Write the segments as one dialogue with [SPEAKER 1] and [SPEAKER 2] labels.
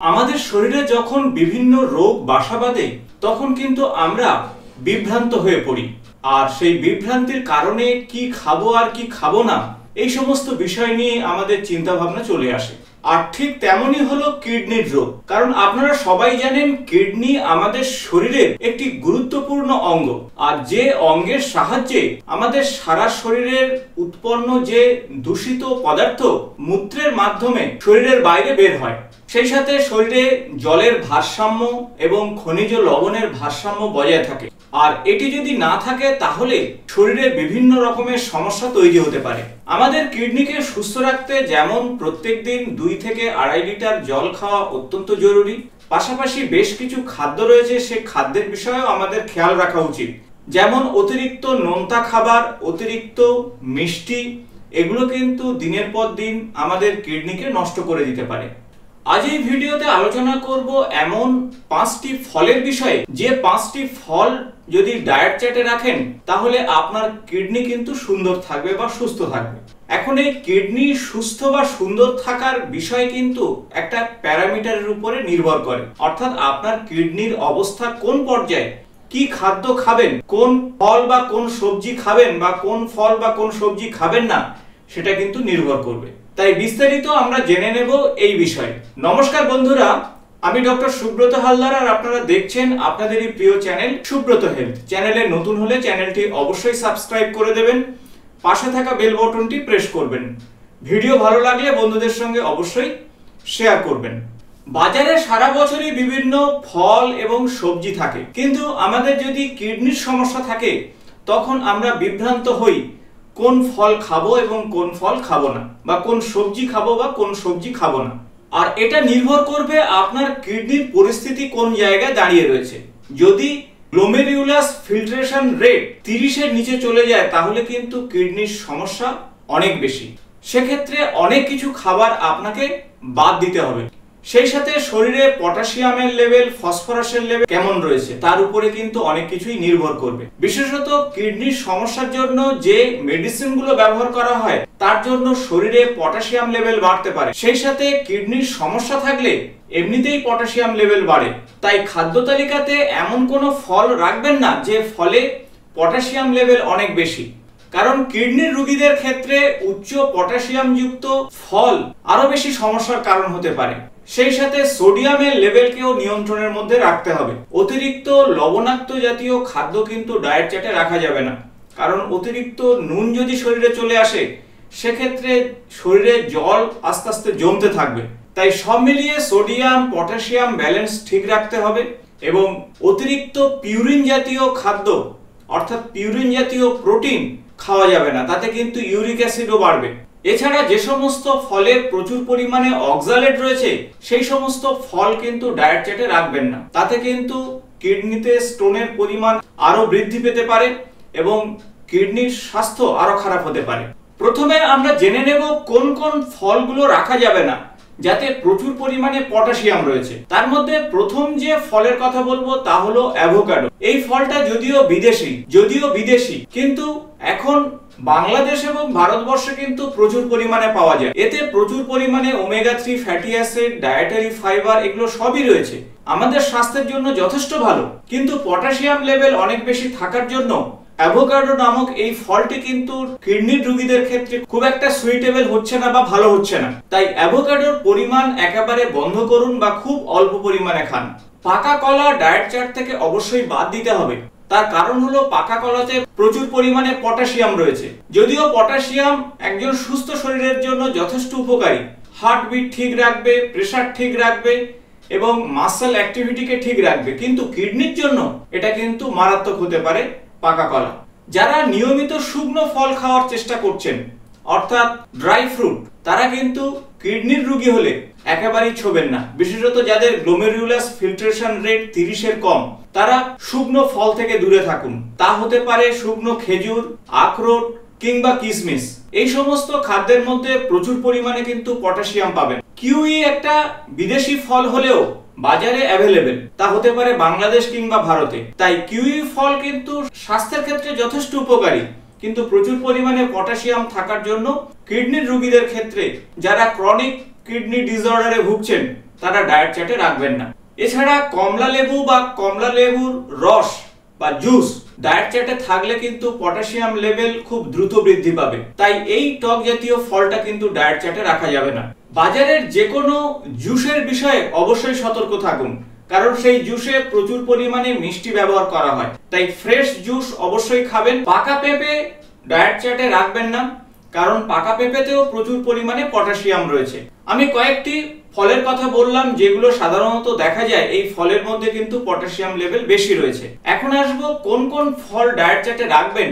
[SPEAKER 1] আমাদের শরীরে যখন বিভিন্ন রোগ, বাসা বাঁধে, তখন কিন্তু আমরা বিভ্রান্ত হয়ে পড়ি। আর সেই বিভ্রান্তির কারণে কি খাব আর কি খাব না, এই সমস্ত বিষয় নিয়ে আমাদের চিন্তা ভাবনা চলে আসে। আর ঠিক তেমনই হলো কিডনির রোগ। কারণ আপনারা সবাই জানেন, কিডনি আমাদের শরীরের একটি গুরুত্বপূর্ণ অঙ্গ। আর যে অঙ্গের সাহায্যে আমাদের সারা শরীরের উৎপন্ন যে দূষিত পদার্থ, মূত্রের মাধ্যমে শরীরের বাইরে বের হয়। সেই সাথে শরীরে জলের ভারসাম্য এবং খনিজ লবণের ভারসাম্য বজায় থাকে। আর এটি যদি না থাকে, তাহলে শরীরে বিভিন্ন রকমের সমস্যা তৈরি হতে পারে। আমাদের কিডনিকে সুস্থ রাখতে যেমন প্রত্যেক দিন দুই থেকে আড়াই লিটার জল খাওয়া অত্যন্ত জরুরি। পাশাপাশি বেশ কিছু খাদ্য রয়েছে, সে খাদ্যের বিষয়েও আমাদের খেয়াল রাখা উচিত। যেমন অতিরিক্ত নোনতা খাবার, অতিরিক্ত মিষ্টি, এগুলো কিন্তু দিনের পর দিন আমাদের কিডনিকে নষ্ট করে দিতে পারে। আজ এই ভিডিওতে আলোচনা করব এমন পাঁচটি ফলের বিষয়ে। যে পাঁচটি ফল যদি ডায়েট চার্টে রাখেন, তাহলে আপনার কিডনি কিন্তু সুন্দর থাকবে বা সুস্থ থাকবে। এখন এই কিডনি সুস্থ বা সুন্দর থাকার বিষয় কিন্তু একটা প্যারামিটারের উপরে নির্ভর করে। অর্থাৎ আপনার কিডনির অবস্থা কোন পর্যায়ে, কি খাদ্য খাবেন, কোন ফল বা কোন সবজি খাবেন বা কোন ফল বা কোন সবজি খাবেন না, সেটা কিন্তু নির্ভর করবে। তাই বিস্তারিত আমরা জেনে নেব এই বিষয়ে। নমস্কার বন্ধুরা, আমি ডক্টর সুব্রত হালদার আর আপনারা দেখছেন আপনাদের এই প্রিয় চ্যানেল সুব্রত হেলথ। চ্যানেলে নতুন হলে চ্যানেলটি অবশ্যই সাবস্ক্রাইব করে দেবেন, পাশে থাকা বেল বটনটি প্রেস করবেন। ভিডিও ভালো লাগলে বন্ধুদের সঙ্গে অবশ্যই শেয়ার করবেন। বাজারে সারা বছরই বিভিন্ন ফল এবং সবজি থাকে, কিন্তু আমাদের যদি কিডনির সমস্যা থাকে, তখন আমরা বিভ্রান্ত হই। কোন ফল খাব এবং কোন ফল খাব না, বা কোন সবজি খাব বা কোন সবজি খাব না। আর এটা নির্ভর করবে আপনার কিডনির পরিস্থিতি কোন জায়গায় দাঁড়িয়ে রয়েছে। যদি গ্লোমেরিউলাস ফিল্ট্রেশন রেট তিরিশের নিচে চলে যায়, তাহলে কিন্তু কিডনির সমস্যা অনেক বেশি। সেক্ষেত্রে অনেক কিছু খাবার আপনাকে বাদ দিতে হবে। সেই সাথে শরীরে পটাশিয়ামের লেভেল, ফসফরাসের লেভেল কেমন রয়েছে, তার উপরে কিন্তু অনেক কিছুই নির্ভর করবে। বিশেষত কিডনির সমস্যার জন্য যে মেডিসিনগুলো ব্যবহার করা হয়, তার জন্য শরীরে পটাশিয়াম লেভেল বাড়তে পারে। সেই সাথে কিডনির সমস্যা থাকলে এমনিতেই পটাশিয়াম লেভেল বাড়ে। তাই খাদ্য তালিকাতে এমন কোনো ফল রাখবেন না, যে ফলে পটাশিয়াম লেভেল অনেক বেশি। কারণ কিডনির রোগীদের ক্ষেত্রে উচ্চ পটাশিয়াম যুক্ত ফল আরও বেশি সমস্যার কারণ হতে পারে। সেই সাথে সোডিয়ামের লেভেলকেও নিয়ন্ত্রণের মধ্যে রাখতে হবে। অতিরিক্ত লবণাক্ত জাতীয় খাদ্য কিন্তু ডায়েট চার্টে রাখা যাবে না। কারণ অতিরিক্ত নুন যদি শরীরে চলে আসে, সেক্ষেত্রে শরীরে জল আস্তে আস্তে জমতে থাকবে। তাই সব মিলিয়ে সোডিয়াম, পটাশিয়াম ব্যালেন্স ঠিক রাখতে হবে এবং অতিরিক্ত পিউরিন জাতীয় খাদ্য, অর্থাৎ পিউরিন জাতীয় প্রোটিন খাওয়া যাবে না। তাতে কিন্তু ইউরিক অ্যাসিডও বাড়বে। এছাড়া যে সমস্ত ফলে প্রচুর পরিমাণে অক্সালেট রয়েছে, সেই সমস্ত ফল কিন্তু ডায়েট চার্টে রাখবেন না। তাতে কিন্তু কিডনিতে স্টোনের পরিমাণ আরও বৃদ্ধি পেতে পারে এবং কিডনির স্বাস্থ্য আরও খারাপ হতে পারে। প্রথমে আমরা জেনে নেব কোন কোন ফলগুলো রাখা যাবে না। যাতে প্রচুর পরিমাণে পটাশিয়াম রয়েছে। তার মধ্যে প্রথম যে ফলের কথা বলব তা হলো অ্যাভোকাডো। এই ফলটা যদিও বিদেশি যদিও বিদেশি, কিন্তু এখন বাংলাদেশ এবং ভারতবর্ষে কিন্তু প্রচুর পরিমাণে পাওয়া যায়। এতে প্রচুর পরিমাণে omega three fatty acid dietary fibre এগুলো সবই রয়েছে। আমাদের স্বাস্থ্যের জন্য যথেষ্ট ভালো, কিন্তু পটাশিয়াম লেভেল অনেক বেশি থাকার জন্য অ্যাভোকাডো নামক এই ফলটি কিন্তু কিডনির রোগীদের ক্ষেত্রে খুব একটা সুইটেবল হচ্ছে না বা ভালো হচ্ছে না। তাই অ্যাভোকাডোর পরিমাণ একেবারে বন্ধ করুন বা খুব অল্প পরিমাণে খান। পাকা কলা ডায়েট চার্ট থেকে অবশ্যই বাদ দিতে হবে। তার কারণ হলো পাকা কলাতে প্রচুর পরিমাণে পটাশিয়াম রয়েছে। যদিও পটাশিয়াম একজন সুস্থ শরীরের জন্য যথেষ্ট উপকারী। হার্টবিট ঠিক রাখবে, প্রেশার ঠিক রাখবে এবং মাসেল অ্যাক্টিভিটিকে ঠিক রাখবে। কিন্তু কিডনির জন্য এটা কিন্তু মারাত্মক হতে পারে। পাকা কলা। যারা নিয়মিত শুকনো ফল খাওয়ার চেষ্টা করছেন, অর্থাৎ ড্রাই ফ্রুট, তারা কিন্তু কিডনির রোগী হলে একেবারেই ছোবেন না। বিশেষত যাদের গ্লোমেরুলাস ফিল্ট্রেশন রেট তিরিশের কম, তারা শুকনো ফল থেকে দূরে থাকুন। তা হতে পারে শুকনো খেজুর, আখরোট কিংবা কিসমিস। এই সমস্ত খাদ্যের মধ্যে প্রচুর পরিমাণে কিন্তু পটাশিয়াম পাবেন। কিউই একটা বিদেশি ফল হলেও বাজারে অ্যাভেলেবেল তা হতে পারে বাংলাদেশ কিংবা ভারতে। তাই কিউই ফল কিন্তু স্বাস্থ্যের ক্ষেত্রে যথেষ্ট উপকারী, কিন্তু প্রচুর পরিমাণে পটাশিয়াম থাকার জন্য কিডনির রোগীদের ক্ষেত্রে যারা ক্রনিক কিডনি ডিসঅর্ডারে ভুগছেন, তারা ডায়েট চার্টে রাখবেন না। এছাড়া কমলা লেবু বা কমলা লেবুর রস বা জুস ডায়েট চার্টে থাকলে কিন্তু পটাশিয়াম লেভেল খুব দ্রুত বৃদ্ধি পাবে। তাই এই টক জাতীয় ফলটা কিন্তু ডায়েট চার্টে রাখা যাবে না। বাজারের যে কোনো জুসের বিষয়ে অবশ্যই সতর্ক থাকুন, কারণ সেই জুসে প্রচুর পরিমাণে মিষ্টি ব্যবহার করা হয়। তাই ফ্রেশ জুস অবশ্যই খাবেন। পাকা পেঁপে ডায়েট চার্টে রাখবেন না, কারণ পাকা পেঁপেতেও প্রচুর পরিমাণে পটাশিয়াম রয়েছে। আমি কয়েকটি ফলের কথা বললাম, যেগুলো সাধারণত দেখা যায়, এই ফলের মধ্যে কিন্তু পটাশিয়াম লেভেল বেশি রয়েছে। এখন আসব কোন কোন ফল ডায়েট চার্টে রাখবেন,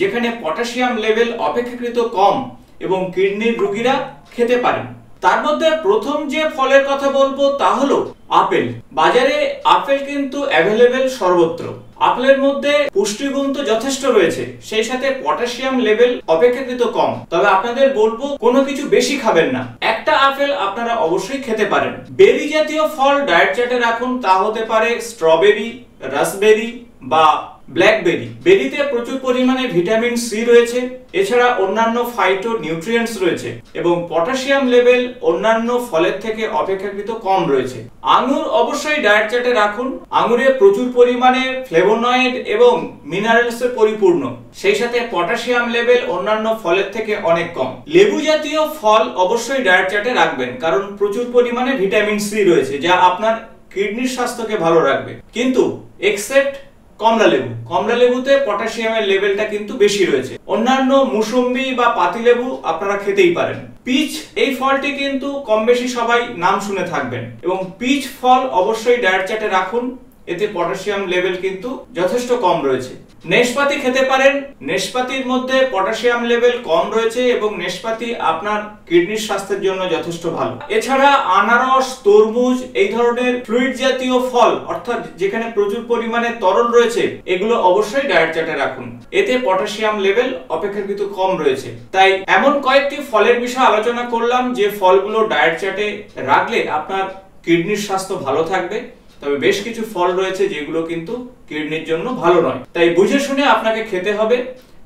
[SPEAKER 1] যেখানে পটাশিয়াম লেভেল অপেক্ষাকৃত কম এবং কিডনির রোগীরা খেতে পারেন। তার মধ্যে প্রথম যে ফলের কথা বলব তা হলো আপেল। বাজারে আপেল কিন্তু অ্যাভেলেবেল সর্বত্র। আপেলের মধ্যে পুষ্টিগুণ তো যথেষ্ট রয়েছে, সেই সাথে পটাশিয়াম লেভেল অপেক্ষাকৃত কম। তবে আপনাদের বলব, কোনো কিছু বেশি খাবেন না। একটা আপেল আপনারা অবশ্যই খেতে পারেন। বেরি জাতীয় ফল ডায়েট চার্টে রাখুন, তা হতে পারে স্ট্রবেরি রাসবেরি বা ব্ল্যাকবেরি বেরিতে প্রচুর পরিমাণে ভিটামিন সি রয়েছে, এছাড়া অন্যান্য ফাইটো নিউট্রিয়েন্টস রয়েছে, এবং পটাশিয়াম লেভেল অন্যান্য ফলের থেকে অপেক্ষাকৃত কম রয়েছে। আঙুর অবশ্যই ডায়েট চার্টে রাখুন। আঙুরে প্রচুর পরিমাণে ফ্লেভোনয়েড এবং মিনারেলসে পরিপূর্ণ। সেই সাথে পটাশিয়াম লেভেল অন্যান্য ফলের থেকে অনেক কম। লেবু জাতীয় ফল অবশ্যই ডায়েট চার্টে রাখবেন, কারণ প্রচুর পরিমাণে ভিটামিন সি রয়েছে, যা আপনার কিডনির স্বাস্থ্যকে ভালো রাখবে। কিন্তু এক্সেপ্ট কমলা লেবু। কমলা লেবুতে পটাশিয়ামের লেভেলটা কিন্তু বেশি রয়েছে। অন্যান্য মুসম্বি বা পাতিলেবু আপনারা খেতেই পারেন। পিচ, এই ফলটি কিন্তু কম বেশি সবাই নাম শুনে থাকবেন। এবং পিচ ফল অবশ্যই ডায়েট চার্টে রাখুন। এতে পটাশিয়াম লেভেল কিন্তু যথেষ্ট কম রয়েছে। নেশপাতি খেতে পারেন নেশপাতির মধ্যে পটাশিয়াম লেভেল কম রয়েছে এবং নেশপাতি আপনার কিডনির স্বাস্থ্যের জন্য যথেষ্ট ভালো। এছাড়া আনারস, তরমুজ এই ধরনের ফ্লুইড জাতীয় ফল, অর্থাৎ যেখানে প্রচুর পরিমাণে তরল রয়েছে, এগুলো অবশ্যই ডায়েট চার্টে রাখুন। এতে পটাশিয়াম লেভেল অপেক্ষাকৃত কম রয়েছে। তাই এমন কয়েকটি ফলের বিষয়ে আলোচনা করলাম, যে ফলগুলো ডায়েট চার্টে রাখলে আপনার কিডনির স্বাস্থ্য ভালো থাকবে। তবে বেশ কিছু ফল রয়েছে যেগুলো কিন্তু কিডনির জন্য ভালো নয়। তাই বুঝে শুনে আপনাকে খেতে হবে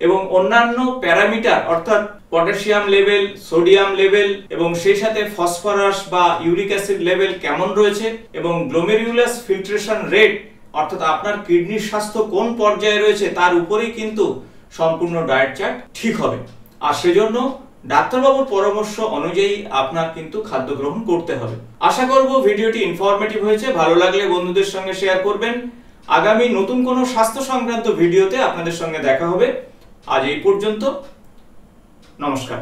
[SPEAKER 1] এবং অন্যান্য প্যারামিটার অর্থাৎ পটাশিয়াম লেভেল, সোডিয়াম লেভেল এবং সেই সাথে ফসফরাস বা ইউরিক অ্যাসিড লেভেল কেমন রয়েছে এবং গ্লোমেরিউলাস ফিল্ট্রেশন রেট অর্থাৎ আপনার কিডনির স্বাস্থ্য কোন পর্যায়ে রয়েছে তার উপরেই কিন্তু সম্পূর্ণ ডায়েট চার্ট ঠিক হবে। আর সেজন্য ডাক্তারবাবুর পরামর্শ অনুযায়ী আপনার কিন্তু খাদ্য গ্রহণ করতে হবে। আশা করব ভিডিওটি ইনফরমেটিভ হয়েছে, ভালো লাগলে বন্ধুদের সঙ্গে শেয়ার করবেন। আগামী নতুন কোনো স্বাস্থ্য সংক্রান্ত ভিডিওতে আপনাদের সঙ্গে দেখা হবে। আজ এই পর্যন্ত, নমস্কার।